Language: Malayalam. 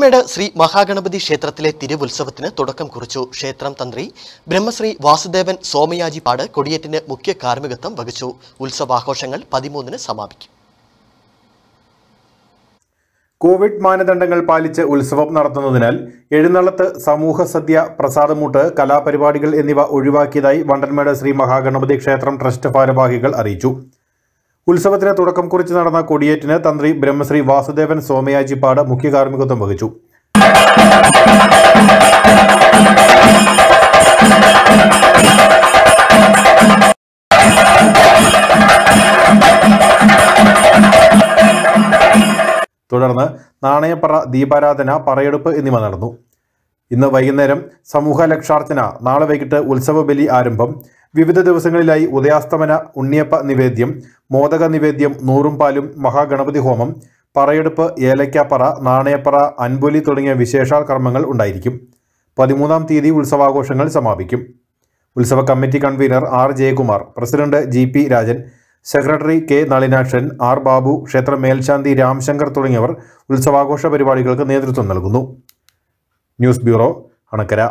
വണ്ടൻമേട് ശ്രീ മഹാഗണപതി ക്ഷേത്രത്തിലെ തിരുവുത്സവത്തിന് തുടക്കം കുറിച്ചു. ക്ഷേത്രം തന്ത്രി ബ്രഹ്മശ്രീ വാസുദേവൻ സോമയാജിപ്പാട് കൊടിയേറ്റിന് മുഖ്യ കാർമ്മികത്വം വഹിച്ചു. ഉത്സവാഘോഷങ്ങൾ പതിമൂന്നിന് സമാപിക്കും. കോവിഡ് മാനദണ്ഡങ്ങൾ പാലിച്ച് ഉത്സവം നടത്തുന്നതിനാൽ എഴുന്നള്ളത്ത് സമൂഹ സദ്യ പ്രസാദമൂട്ട് കലാപരിപാടികൾ എന്നിവ ഒഴിവാക്കിയതായി വണ്ടൻമേട് ശ്രീ മഹാഗണപതി ക്ഷേത്രം ട്രസ്റ്റ് ഭാരവാഹികൾ അറിയിച്ചു. ഉത്സവത്തിന് തുടക്കം കുറിച്ച് നടന്ന കൊടിയേറ്റിന് തന്ത്രി ബ്രഹ്മശ്രീ വാസുദേവൻ സോമയാജിപ്പാട് മുഖ്യ കാർമ്മികത്വം വഹിച്ചു. തുടർന്ന് നാണയപ്പറ ദീപാരാധന പറയെടുപ്പ് എന്നിവ നടന്നു. ഇന്ന് വൈകുന്നേരം സമൂഹ ലക്ഷാർച്ചന നാളെ വൈകിട്ട് ഉത്സവ ബലി ആരംഭം. വിവിധ ദിവസങ്ങളിലായി ഉദയാസ്തമന ഉണ്ണിയപ്പ നിവേദ്യം മോദക നിവേദ്യം നൂറും പാലും മഹാഗണപതി ഹോമം പറയെടുപ്പ് ഏലക്കാപ്പറ നാണയപ്പറ അൻപൊലി തുടങ്ങിയ വിശേഷാൽ കർമ്മങ്ങൾ ഉണ്ടായിരിക്കും. പതിമൂന്നാം തീയതി ഉത്സവാഘോഷങ്ങൾ സമാപിക്കും. ഉത്സവ committee convener R Jayakumar president G P Rajan secretary K Nalinakshan R Babu ക്ഷേത്ര മേൽശാന്തി രാംശങ്കർ തുടങ്ങിയവർ ഉത്സവാഘോഷ പരിപാടികൾക്ക് നേതൃത്വം നൽകുന്നു. News bureau Anakkara.